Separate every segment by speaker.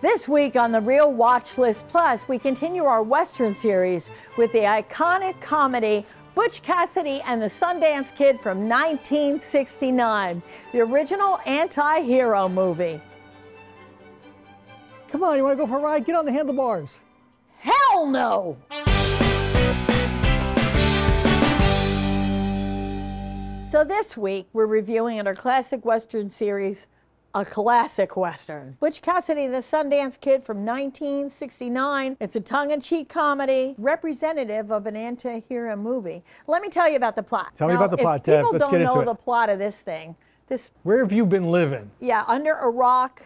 Speaker 1: This week on the Reel Watch List Plus, we continue our Western series with the iconic comedy Butch Cassidy and the Sundance Kid from 1969, the original anti hero movie.
Speaker 2: Come on, you want to go for a ride? Get on the handlebars.
Speaker 1: Hell no! So this week, we're reviewing in our classic Western series, a classic Western. Butch Cassidy, the Sundance Kid from 1969. It's a tongue-in-cheek comedy, representative of an anti-hero movie. Let me tell you about the plot.
Speaker 2: Tell me about the plot, Deb.
Speaker 1: People
Speaker 2: Let's
Speaker 1: don't
Speaker 2: get into
Speaker 1: know
Speaker 2: it.
Speaker 1: the plot of this thing. This,
Speaker 2: Where have you been living?
Speaker 1: yeah, under a rock,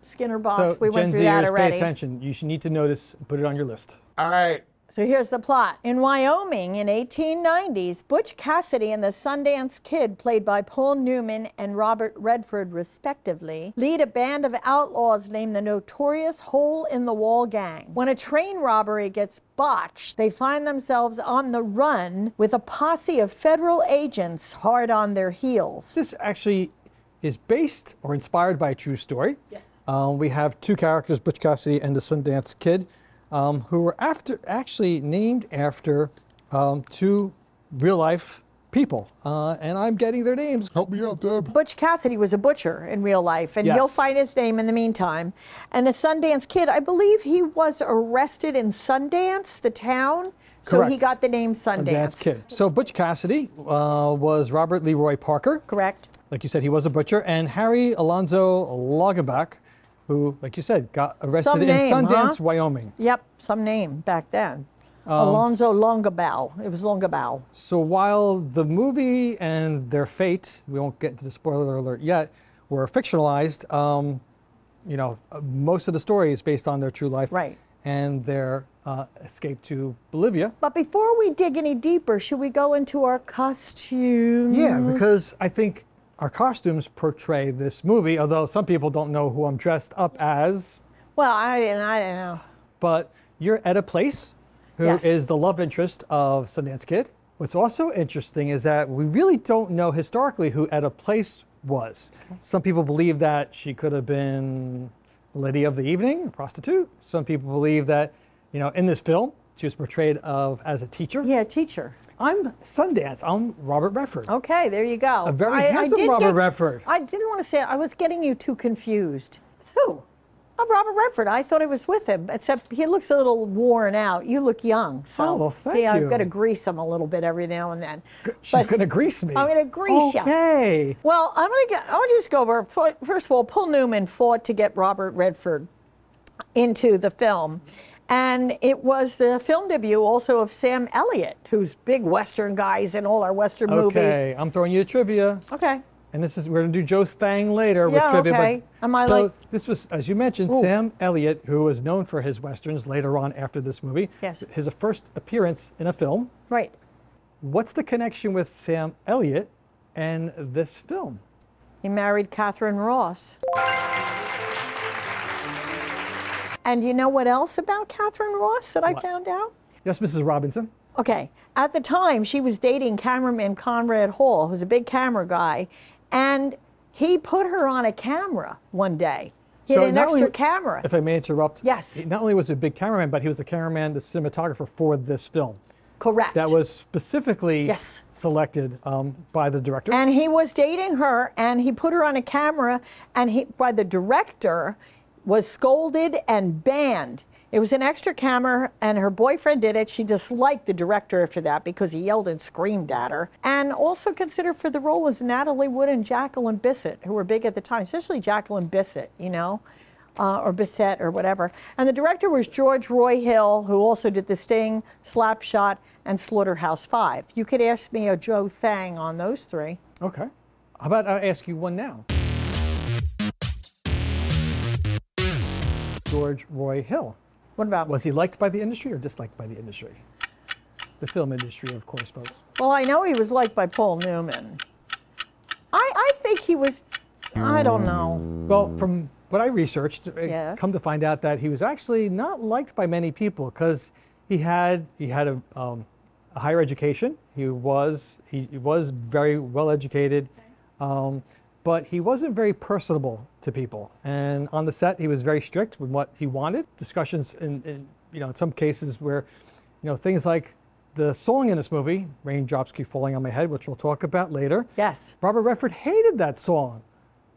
Speaker 1: Skinner box.
Speaker 2: so,
Speaker 1: we
Speaker 2: Gen
Speaker 1: went through that
Speaker 2: Zers,
Speaker 1: already.
Speaker 2: pay attention. You should need to notice. Put it on your list.
Speaker 3: All right.
Speaker 1: So here's the plot. In Wyoming in 1890s, Butch Cassidy and the Sundance Kid, played by Paul Newman and Robert Redford respectively, lead a band of outlaws named the Notorious Hole in the Wall Gang. When a train robbery gets botched, they find themselves on the run with a posse of federal agents hard on their heels.
Speaker 2: This actually is based or inspired by a true story. Um, we have two characters, Butch Cassidy and the Sundance Kid, um, who were after actually named after um, two real life people, uh, and I'm getting their names.
Speaker 3: Help me out, Deb.
Speaker 1: Butch Cassidy was a butcher in real life, and you'll find his name in the meantime. And the Sundance Kid, I believe he was arrested in Sundance, the town, so he got the name Sundance.
Speaker 2: Sundance Kid. So Butch Cassidy uh, was Robert Leroy Parker.
Speaker 1: Correct.
Speaker 2: Like you said, he was a butcher, and Harry Alonzo Lagenbach, who, like you said, got arrested
Speaker 1: Some
Speaker 2: in Sundance,
Speaker 1: huh?
Speaker 2: Wyoming.
Speaker 1: Yep, some name back then.
Speaker 2: Um,
Speaker 1: Alonzo Longabaugh. It was Longabaugh.
Speaker 2: So while the movie and their fate, we won't get into the spoiler alert yet, were fictionalized, um, you know, uh, most of the story is based on their true life
Speaker 1: Right.
Speaker 2: and their uh, escape to Bolivia.
Speaker 1: But before we dig any deeper, should we go into our costumes?
Speaker 2: Yeah, because I think our costumes portray this movie, although some people don't know who I'm dressed up as,
Speaker 1: Well, I didn't. I didn't know.
Speaker 2: but you're Etta Place, who is
Speaker 1: Yes.
Speaker 2: the love interest of Sundance Kid. What's also interesting is that we really don't know historically who Etta Place was. Some people believe that she could have been a lady of the evening, a prostitute. Some people believe that, you know, in this film, she was portrayed of as a teacher.
Speaker 1: Yeah, teacher.
Speaker 2: I'm Sundance. I'm Robert Redford.
Speaker 1: Okay, there you go.
Speaker 2: A very
Speaker 1: I- I
Speaker 2: handsome
Speaker 1: did
Speaker 2: Robert
Speaker 1: get-
Speaker 2: Redford.
Speaker 1: I didn't want to say it. I was getting you too confused. Who? Oh, Robert Redford. I thought I was with him, except he looks a little worn out. You look young. So,
Speaker 2: Oh, well, thank
Speaker 1: see, I've
Speaker 2: you.
Speaker 1: got to grease him a little bit every now and then.
Speaker 2: She's going to grease me.
Speaker 1: I'm gonna grease ya.
Speaker 2: Okay.
Speaker 1: Well, I'm gonna get. I'll just go over. First of all, Paul Newman fought to get Robert Redford into the film, and it was the film debut also of Sam Elliott, who's big Western guys in all our Western movies.
Speaker 2: Okay, I'm throwing you a trivia.
Speaker 1: Okay.
Speaker 2: And this is we're gonna do Joe Thang later with
Speaker 1: Yeah,
Speaker 2: trivia.
Speaker 1: okay.
Speaker 2: But,
Speaker 1: Am I
Speaker 2: so
Speaker 1: like-
Speaker 2: this was, as you mentioned,
Speaker 1: Ooh.
Speaker 2: Sam Elliott, who was known for his westerns later on after this movie.
Speaker 1: Yes.
Speaker 2: His first appearance in a film.
Speaker 1: Right.
Speaker 2: What's the connection with Sam Elliott and this film?
Speaker 1: He married Katharine Ross. And you know what else about Katharine Ross that I
Speaker 2: What?
Speaker 1: found out?
Speaker 2: Yes, Mrs. Robinson.
Speaker 1: Okay, at the time she was dating cameraman Conrad Hall, who's a big camera guy, and he put her on a camera one day. He had an extra
Speaker 2: only-
Speaker 1: camera.
Speaker 2: If I may interrupt.
Speaker 1: Yes.
Speaker 2: he Not only was he a big cameraman, but he was the cameraman, the cinematographer for this film.
Speaker 1: Correct.
Speaker 2: That was specifically
Speaker 1: Yes.
Speaker 2: selected um, by the director.
Speaker 1: and he was dating her and he put her on a camera and he by the director was scolded and banned it was an extra camera and her boyfriend did it she disliked the director after that because he yelled and screamed at her and also considered for the role was natalie wood and jacqueline bisset who were big at the time especially jacqueline bisset you know uh, or Bissett or whatever. And the director was George Roy Hill, who also did The Sting, Slapshot, and Slaughterhouse Five. You could ask me a Joe Thang on those three.
Speaker 2: okay. How about I ask you one now? George Roy Hill.
Speaker 1: What about?
Speaker 2: Was he liked by the industry or disliked by the industry? The film industry, of course, folks.
Speaker 1: Well, I know he was liked by Paul Newman. I, I think he was, I don't know.
Speaker 2: Well, from what I researched,
Speaker 1: Yes.
Speaker 2: come to find out that he was actually not liked by many people because he had he had a, um, a higher education. He was he, he was very well educated, um, but he wasn't very personable to people. And on the set, he was very strict with what he wanted. Discussions in, in you know, in some cases where, you know, things like the song in this movie, Raindrops Keep Falling on My Head, which we'll talk about later.
Speaker 1: Yes.
Speaker 2: Robert Redford hated that song,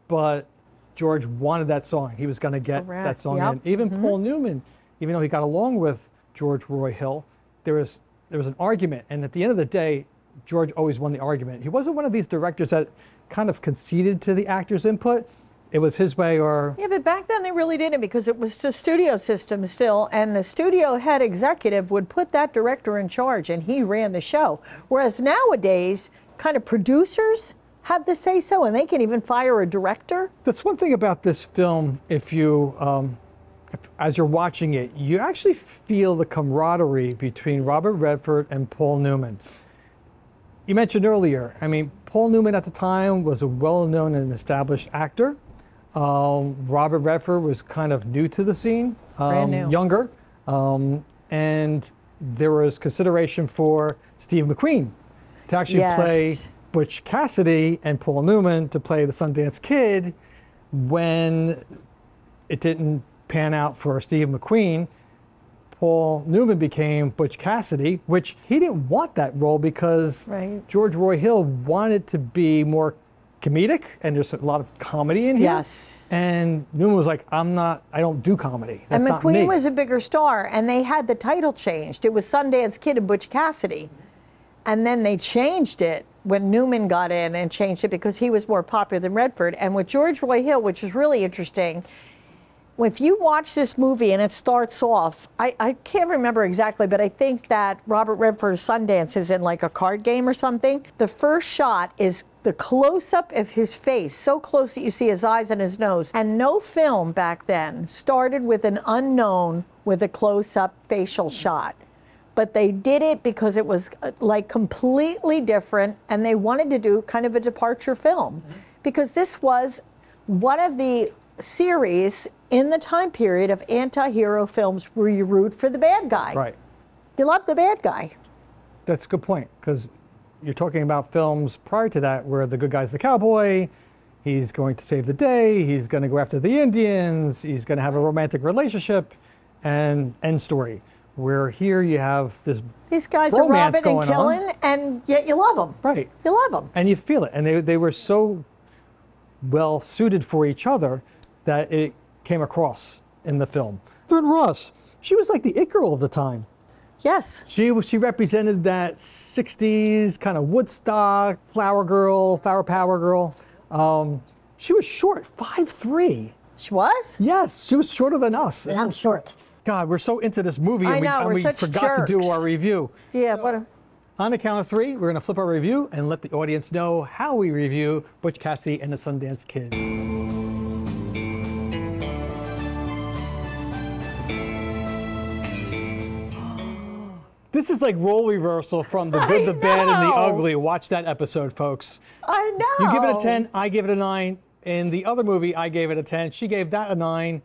Speaker 2: but George wanted that song. He was going to get
Speaker 1: Correct.
Speaker 2: that song
Speaker 1: Yep.
Speaker 2: in. Even mm-hmm. Paul Newman, even though he got along with George Roy Hill, there was there was an argument, and at the end of the day, George always won the argument. He wasn't one of these directors that kind of conceded to the actor's input. It was his way or
Speaker 1: Yeah, but back then they really didn't because it was the studio system still, and the studio head executive would put that director in charge, and he ran the show. Whereas nowadays, kind of producers have the say so, and they can even fire a director.
Speaker 2: That's one thing about this film. If you, um, if, as you're watching it, you actually feel the camaraderie between Robert Redford and Paul Newman. You mentioned earlier, I mean, Paul Newman at the time was a well-known and established actor. Um, Robert Redford was kind of new to the scene, um, younger, um, and there was consideration for Steve McQueen to actually play Butch Cassidy and Paul Newman to play the Sundance Kid when it didn't pan out for Steve McQueen. Paul Newman became Butch Cassidy, which he didn't want that role because
Speaker 1: Right.
Speaker 2: George Roy Hill wanted to be more comedic, and there's a lot of comedy in here.
Speaker 1: Yes.
Speaker 2: And Newman was like, "I'm not. I don't do comedy. That's
Speaker 1: and
Speaker 2: not me."
Speaker 1: McQueen was a bigger star, and they had the title changed. It was Sundance Kid and Butch Cassidy. And then they changed it when Newman got in and changed it because he was more popular than Redford. And with George Roy Hill, which is really interesting, if you watch this movie and it starts off, I, I can't remember exactly, but I think that Robert Redford's Sundance is in like a card game or something. The first shot is the close up of his face, so close that you see his eyes and his nose. And no film back then started with an unknown with a close up facial shot. But they did it because it was uh, like completely different and they wanted to do kind of a departure film. Because this was one of the series in the time period of anti-hero films where you root for the bad guy.
Speaker 2: right.
Speaker 1: You love the bad guy.
Speaker 2: That's a good point because you're talking about films prior to that where the good guy's the cowboy, he's going to save the day, he's going to go after the Indians, he's going to have a romantic relationship, and end story. Where here you have this
Speaker 1: These guys are robbing and
Speaker 2: going on.
Speaker 1: killing, and yet you love them.
Speaker 2: right,
Speaker 1: You love them.
Speaker 2: and you feel it, and they they were so well suited for each other that it came across in the film. Katharine Ross, she was like the it girl of the time.
Speaker 1: Yes.
Speaker 2: She was she represented that '60s kind of Woodstock flower girl, flower power girl. Um, she was short, five three.
Speaker 1: She was?
Speaker 2: Yes, she was shorter than us.
Speaker 3: And I'm short.
Speaker 2: God, we're so into this movie,
Speaker 1: I
Speaker 2: and we,
Speaker 1: know,
Speaker 2: and
Speaker 1: we're
Speaker 2: we
Speaker 1: such
Speaker 2: forgot to do our review.
Speaker 1: Yeah, what a,
Speaker 2: On the count of three, we're gonna flip our review and let the audience know how we review Butch Cassidy and the Sundance Kid. This is like role reversal from the good, the bad, and the ugly. Watch that episode, folks.
Speaker 1: I know.
Speaker 2: You give it a 10, I give it a 9. In the other movie, I gave it a 10. She gave that a 9.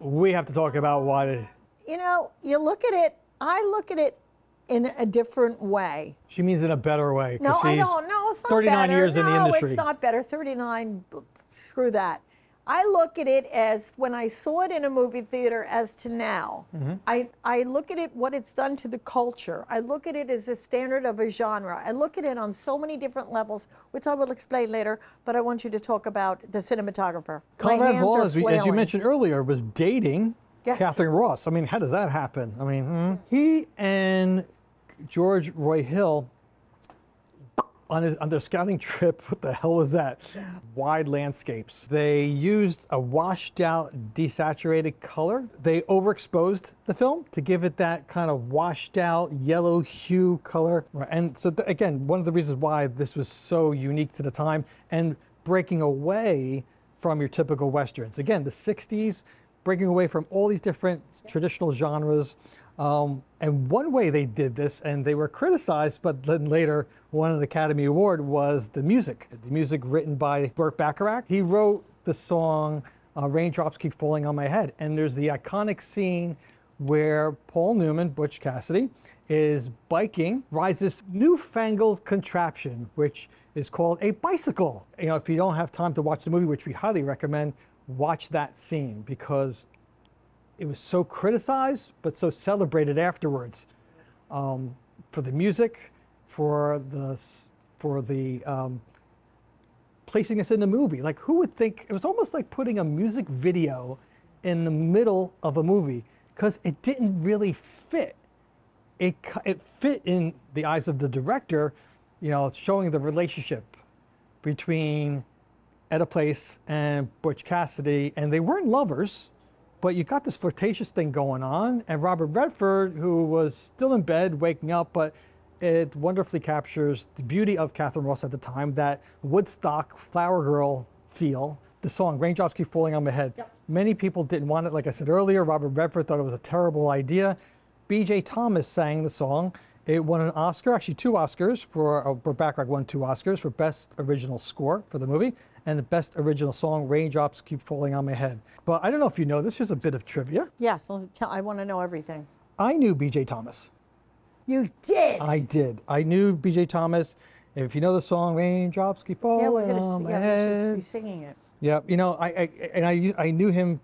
Speaker 2: We have to talk about why
Speaker 1: You know, you look at it, I look at it in a different way.
Speaker 2: she means in a better way.
Speaker 1: No, I don't. No, it's not
Speaker 2: 39
Speaker 1: better.
Speaker 2: years in the
Speaker 1: No,
Speaker 2: industry.
Speaker 1: it's not better. 39, screw that. I look at it as when I saw it in a movie theater as to now.
Speaker 2: Mm-hmm.
Speaker 1: I, I look at it what it's done to the culture. I look at it as a standard of a genre. I look at it on so many different levels, which I will explain later, but I want you to talk about the cinematographer.
Speaker 2: Conrad Hall, as, we, as you mentioned earlier, was dating
Speaker 1: Yes.
Speaker 2: Katharine Ross. I mean, how does that happen? I mean, hmm. he and George Roy Hill on, his, on their scouting trip, what the hell was that? Wide landscapes. They used a washed out, desaturated color. They overexposed the film to give it that kind of washed out yellow hue color. And so, again, one of the reasons why this was so unique to the time and breaking away from your typical westerns. Again, the 60s, breaking away from all these different traditional genres. Um, and one way they did this, and they were criticized, but then later won an Academy Award, was the music. The music written by Burt Bacharach. He wrote the song uh, Raindrops Keep Falling on My Head. And there's the iconic scene where Paul Newman, Butch Cassidy, is biking, rides this newfangled contraption, which is called a bicycle. You know, if you don't have time to watch the movie, which we highly recommend, watch that scene because it was so criticized but so celebrated afterwards um, for the music, for the for the um, placing us in the movie. Like, who would think it was almost like putting a music video in the middle of a movie because it didn't really fit. It, it fit in the eyes of the director, you know, showing the relationship between Etta Place and Butch Cassidy, and they weren't lovers, but you got this flirtatious thing going on. And Robert Redford, who was still in bed, waking up, but it wonderfully captures the beauty of Katharine Ross at the time, that Woodstock flower girl feel. The song Raindrops Keep Falling on My Head. Yep. Many people didn't want it. Like I said earlier, Robert Redford thought it was a terrible idea. B.J. Thomas sang the song. It won an Oscar, actually two Oscars for, uh, Bacharach won two Oscars for Best Original Score for the movie and the Best Original Song, Raindrops Keep Falling on My Head. But I don't know if you know this, is a bit of trivia.
Speaker 1: Yes, I want to know everything.
Speaker 2: I knew B.J. Thomas.
Speaker 1: You did?
Speaker 2: I did. I knew B.J. Thomas. If you know the song "Raindrops Keep Falling yeah, we're gonna, on My yeah, Head,"
Speaker 1: we be singing it.
Speaker 2: Yeah, you know, I, I and I I knew him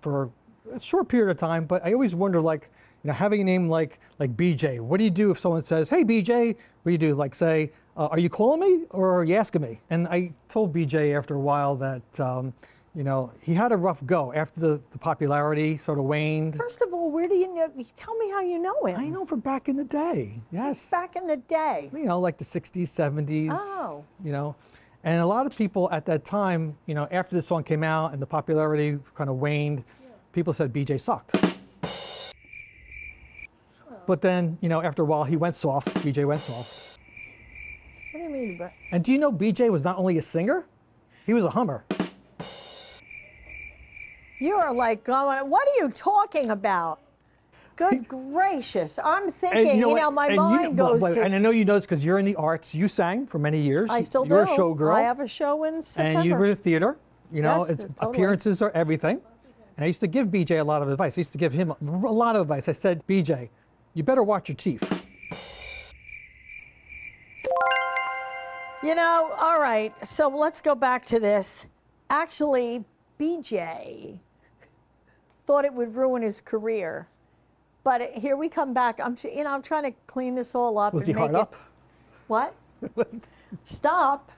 Speaker 2: for a short period of time, but I always wonder, like, you know, having a name like like BJ. What do you do if someone says, "Hey, BJ"? What do you do? Like, say, uh, "Are you calling me or are you asking me?" And I told BJ after a while that. Um, you know, he had a rough go after the, the popularity sort of waned.
Speaker 1: First of all, where do you know? Tell me how you know him.
Speaker 2: I know from back in the day. Yes.
Speaker 1: Back in the day.
Speaker 2: You know, like the 60s, 70s.
Speaker 1: Oh.
Speaker 2: You know, and a lot of people at that time, you know, after this song came out and the popularity kind of waned, yeah. people said BJ sucked. But then, you know, after a while, he went soft. BJ went soft.
Speaker 1: What do you mean? But
Speaker 2: and do you know BJ was not only a singer, he was a hummer.
Speaker 1: You are like going, what are you talking about? Good gracious. I'm thinking, and you know, you know my mind you know, goes to.
Speaker 2: And I know you know this because you're in the arts. You sang for many years.
Speaker 1: I still
Speaker 2: you're
Speaker 1: do.
Speaker 2: You're a showgirl.
Speaker 1: I have a show in September.
Speaker 2: And you were in theater. You know,
Speaker 1: yes,
Speaker 2: it's,
Speaker 1: totally.
Speaker 2: appearances are everything. And I used to give BJ a lot of advice. I used to give him a lot of advice. I said, BJ, you better watch your teeth.
Speaker 1: You know, all right. So let's go back to this. Actually, BJ thought it would ruin his career. But here we come back. I'm, you know, I'm trying to clean this all up.
Speaker 2: Was
Speaker 1: he
Speaker 2: hard it, up?
Speaker 1: What? Stop.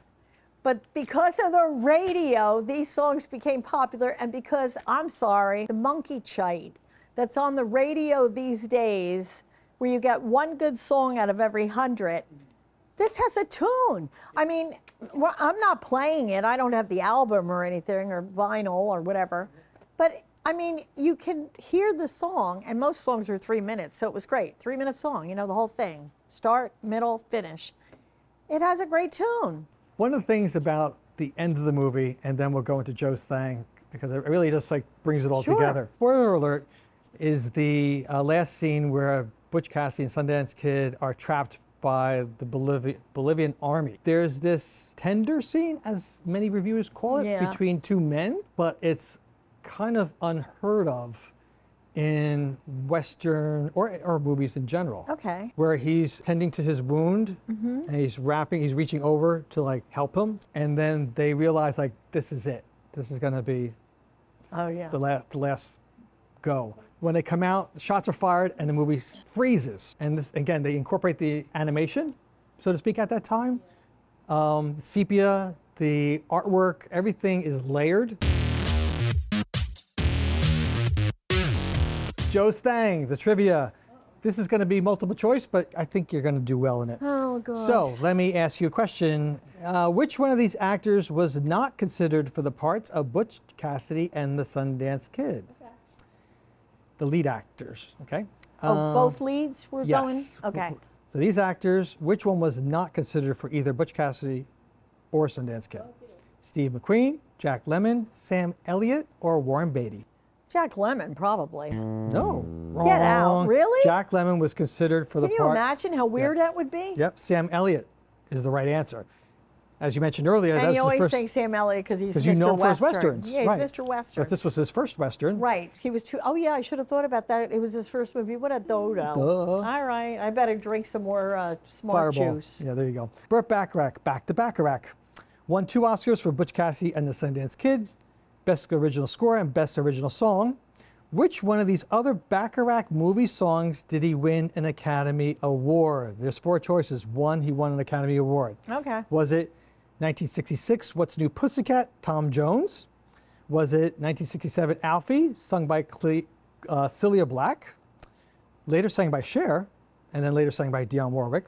Speaker 1: But because of the radio, these songs became popular, and because I'm sorry, the monkey chite that's on the radio these days, where you get one good song out of every hundred. This has a tune. I mean, I'm not playing it. I don't have the album or anything or vinyl or whatever. But I mean, you can hear the song, and most songs are three minutes, so it was great. Three minute song, you know, the whole thing start, middle, finish. It has a great tune.
Speaker 2: One of the things about the end of the movie, and then we'll go into Joe's thing, because it really just like brings it all
Speaker 1: sure.
Speaker 2: together. Spoiler alert is the uh, last scene where Butch Cassidy and Sundance Kid are trapped by the Bolivia, Bolivian army. There's this tender scene, as many reviewers call it,
Speaker 1: yeah.
Speaker 2: between two men, but it's kind of unheard of in Western or, or movies in general.
Speaker 1: Okay.
Speaker 2: Where he's tending to his wound
Speaker 1: mm-hmm.
Speaker 2: and he's wrapping, he's reaching over to like help him. And then they realize like, this is it. This is going to be
Speaker 1: oh, yeah.
Speaker 2: the, last, the last go. When they come out, the shots are fired and the movie freezes. And this, again, they incorporate the animation, so to speak, at that time. Um, sepia, the artwork, everything is layered. Joe's Thang, the trivia. This is going to be multiple choice, but I think you're going to do well in it.
Speaker 1: Oh, God.
Speaker 2: So let me ask you a question. Uh, which one of these actors was not considered for the parts of Butch Cassidy and the Sundance Kid? The lead actors, okay?
Speaker 1: Oh, um, both leads were
Speaker 2: yes.
Speaker 1: going? Okay.
Speaker 2: So these actors, which one was not considered for either Butch Cassidy or Sundance Kid? Okay. Steve McQueen, Jack Lemmon, Sam Elliott, or Warren Beatty?
Speaker 1: Jack Lemmon, probably.
Speaker 2: No, wrong.
Speaker 1: Get out, really?
Speaker 2: Jack Lemmon was considered for
Speaker 1: Can
Speaker 2: the
Speaker 1: part. Can you imagine how weird that would be?
Speaker 2: Yep, Sam Elliott is the right answer. As you mentioned earlier,
Speaker 1: And you always
Speaker 2: first.
Speaker 1: say Sam Elliott because he's
Speaker 2: Because
Speaker 1: Mr.
Speaker 2: you know him for his
Speaker 1: Western.
Speaker 2: westerns,
Speaker 1: Yeah, he's
Speaker 2: right.
Speaker 1: Mr. Western.
Speaker 2: But this was his first western.
Speaker 1: Right. He was too. Oh yeah, I should have thought about that. It was his first movie. What a dodo.
Speaker 2: Duh.
Speaker 1: All right, I better drink some more uh, smart
Speaker 2: Fireball.
Speaker 1: juice.
Speaker 2: Yeah, there you go. Burt Bacharach, Back to Bacharach. Won two Oscars for Butch Cassidy and the Sundance Kid, Best Original Score and Best Original Song. Which one of these other Bacharach movie songs did he win an Academy Award? There's four choices. One, he won an Academy Award.
Speaker 1: Okay.
Speaker 2: Was it 1966, What's New Pussycat, Tom Jones? Was it 1967, Alfie, sung by Cle- uh, Celia Black? Later sang by Cher, and then later sang by Dionne Warwick.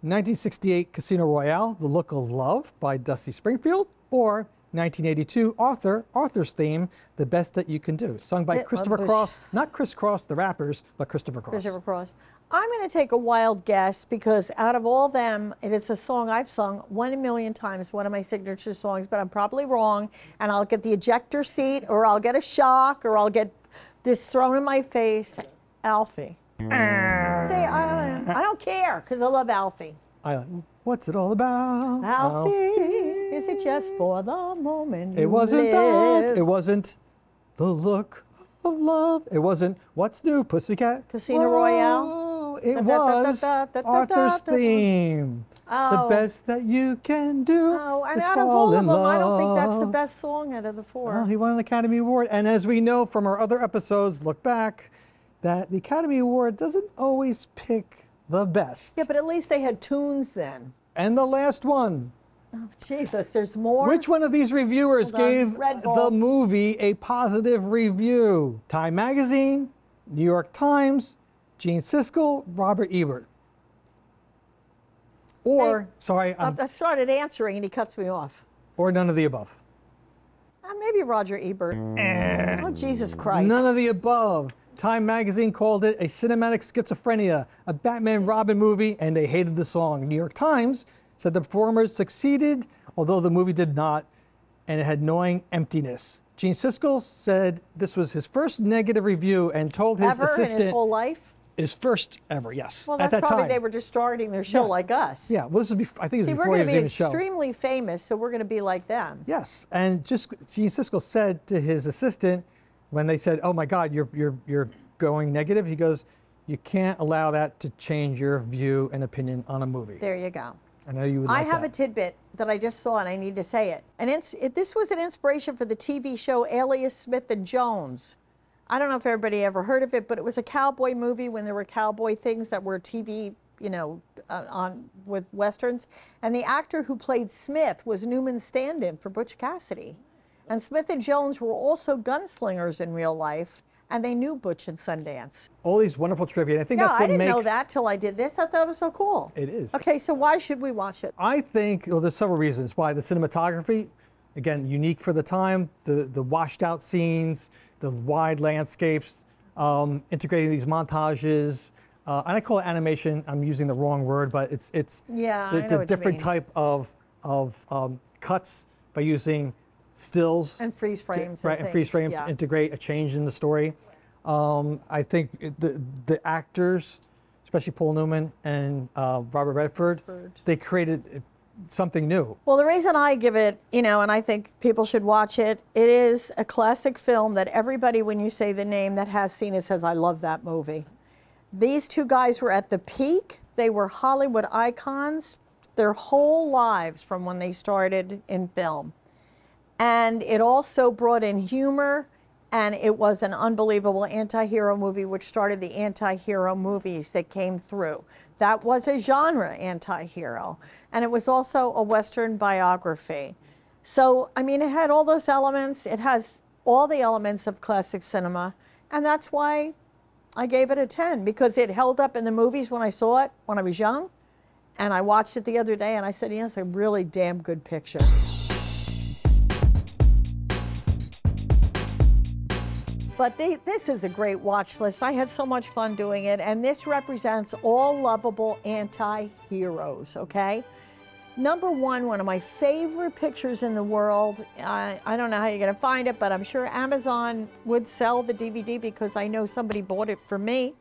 Speaker 2: 1968, Casino Royale, The Look of Love by Dusty Springfield, or 1982, Arthur, Arthur's theme, The Best That You Can Do, sung by
Speaker 1: Yeah,
Speaker 2: Christopher Cross, not Kris Kross, the rappers, but Christopher Cross.
Speaker 1: Christopher Cross. I'm going to take a wild guess because out of all them, it is a song I've sung one million times, one of my signature songs, but I'm probably wrong. And I'll get the ejector seat, or I'll get a shock, or I'll get this thrown in my face. Alfie. See, I, I don't care because I love Alfie.
Speaker 2: I, what's it all about?
Speaker 1: Alfie, is it just for the moment?
Speaker 2: It wasn't that. It wasn't the look of love. It wasn't what's new, Pussycat.
Speaker 1: Casino Royale?
Speaker 2: It
Speaker 1: Da,
Speaker 2: was
Speaker 1: da, da, da,
Speaker 2: Arthur's theme. The
Speaker 1: Oh.
Speaker 2: best that you can do
Speaker 1: Oh, and
Speaker 2: is
Speaker 1: out of all of them, I don't think that's the best song out of the four.
Speaker 2: Well, he won an Academy Award, and as we know from our other episodes, look back, that the Academy Award doesn't always pick the best.
Speaker 1: yeah, but at least they had tunes then.
Speaker 2: And the last one,
Speaker 1: Jesus, there's more.
Speaker 2: Which one of these reviewers gave the movie a positive review? Time Magazine, New York Times, Gene Siskel, Robert Ebert. Or,
Speaker 1: Hey,
Speaker 2: sorry, um,
Speaker 1: I started answering and he cuts me off.
Speaker 2: or none of the above.
Speaker 1: Uh, maybe Roger Ebert. Oh, Jesus Christ.
Speaker 2: None of the above. Time Magazine called it a cinematic schizophrenia, a Batman Robin movie, and they hated the song. New York Times said the performers succeeded, although the movie did not, and it had gnawing emptiness. Gene Siskel said this was his first negative review and told his
Speaker 1: Ever in
Speaker 2: assistant
Speaker 1: his whole life?
Speaker 2: his first ever, yes,
Speaker 1: Well,
Speaker 2: at
Speaker 1: that's
Speaker 2: that
Speaker 1: probably
Speaker 2: time.
Speaker 1: they were just starting their show
Speaker 2: Yeah.
Speaker 1: like us.
Speaker 2: yeah, well, this is before, I think it
Speaker 1: See,
Speaker 2: was
Speaker 1: we're going to be extremely famous, so we're going to be like them.
Speaker 2: Yes, and just Gene Siskel said to his assistant when they said, "Oh my God, you're you're you're going negative," he goes, "You can't allow that to change your view and opinion on a movie."
Speaker 1: There you go.
Speaker 2: I know you would.
Speaker 1: I have
Speaker 2: that.
Speaker 1: a tidbit that I just saw and I need to say it. And it's, it, this was an inspiration for the TV show Alias Smith and Jones. I don't know if everybody ever heard of it, but it was a cowboy movie when there were cowboy things that were TV, you know, uh, on with westerns. And the actor who played Smith was Newman stand-in for Butch Cassidy. And Smith and Jones were also gunslingers in real life, and they knew Butch and Sundance.
Speaker 2: all these wonderful trivia. And I think
Speaker 1: Yeah,
Speaker 2: that's
Speaker 1: I
Speaker 2: what
Speaker 1: didn't
Speaker 2: makes
Speaker 1: know that till I did this. I thought it was so cool.
Speaker 2: It is.
Speaker 1: Okay, so why should we watch it?
Speaker 2: I think well, there's several reasons why the cinematography, again, unique for the time. The the washed out scenes, the wide landscapes, um, integrating these montages. Uh, and I call it animation. I'm using the wrong word, but it's it's
Speaker 1: Yeah,
Speaker 2: the,
Speaker 1: I know
Speaker 2: the
Speaker 1: what you
Speaker 2: different type of of um, cuts by using stills
Speaker 1: And freeze
Speaker 2: to-
Speaker 1: frames.
Speaker 2: right, and freeze
Speaker 1: things,
Speaker 2: frames
Speaker 1: yeah.
Speaker 2: to integrate a change in the story. Um, I think it- the the actors, especially Paul Newman and uh, Robert Redford,
Speaker 1: Redford.
Speaker 2: they created uh, something new.
Speaker 1: Well, the reason I give it, you know, and I think people should watch it, it is a classic film that everybody, when you say the name that has seen it, says, I love that movie. These two guys were at the peak. They were Hollywood icons their whole lives from when they started in film. And it also brought in humor, and it was an unbelievable anti hero movie, which started the anti hero movies that came through. That was a genre anti hero, and it was also a Western biography. So, I mean, it had all those elements, it has all the elements of classic cinema, and that's why I gave it a 10 because it held up in the movies when I saw it when I was young. And I watched it the other day and I said, yes, a really damn good picture. But they, this is a great watch list. I had so much fun doing it, and this represents all lovable anti heroes, okay? Number one, one of my favorite pictures in the world. I, I don't know how you're going to find it, but I'm sure Amazon would sell the DVD because I know somebody bought it for me.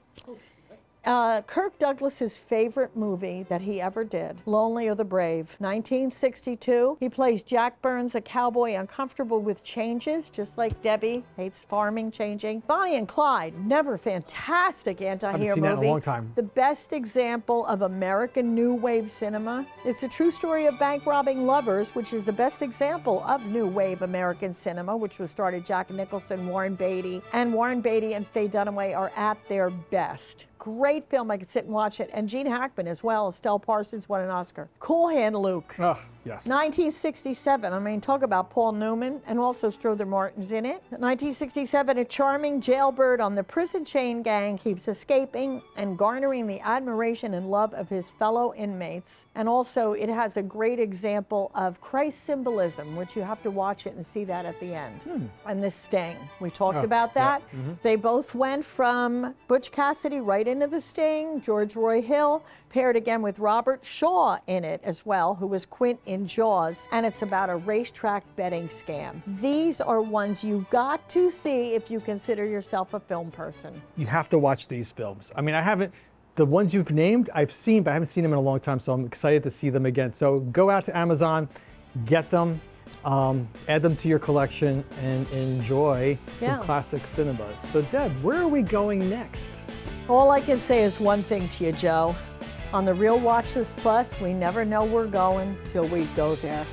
Speaker 1: Uh, Kirk Douglas's favorite movie that he ever did, Lonely Are the Brave, 1962. He plays Jack Burns, a cowboy uncomfortable with changes, just like Debbie hates farming changing. Bonnie and Clyde, never fantastic anti-hero
Speaker 2: seen that in a
Speaker 1: movie.
Speaker 2: long time.
Speaker 1: The best example of American new wave cinema. It's a true story of bank robbing lovers, which is the best example of new wave American cinema, which was started Jack Nicholson, Warren Beatty, and Warren Beatty and Faye Dunaway are at their best. Great film. I could sit and watch it. And Gene Hackman as well. Estelle Parsons won an Oscar. Cool Hand Luke.
Speaker 2: Yes.
Speaker 1: 1967. I mean, talk about Paul Newman and also Strother Martin's in it. 1967, a charming jailbird on the prison chain gang keeps escaping and garnering the admiration and love of his fellow inmates. And also, it has a great example of Christ symbolism, which you have to watch it and see that at the end. Hmm. And the Sting. We talked
Speaker 2: Oh,
Speaker 1: about
Speaker 2: yeah.
Speaker 1: that. Mm-hmm. They both went from Butch Cassidy right into the Sting. George Roy Hill paired again with Robert Shaw in it as well, who was Quint in Jaws. And it's about a racetrack betting scam. These are ones you've got to see if you consider yourself a film person.
Speaker 2: You have to watch these films. I mean, I haven't, the ones you've named, I've seen, but I haven't seen them in a long time, so I'm excited to see them again. So go out to Amazon, get them, um, add them to your collection, and enjoy some classic cinemas. So, Deb, where are we going next?
Speaker 1: All I can say is one thing to you, Joe. On the Reel Watch List Plus, we never know we're going till we go there.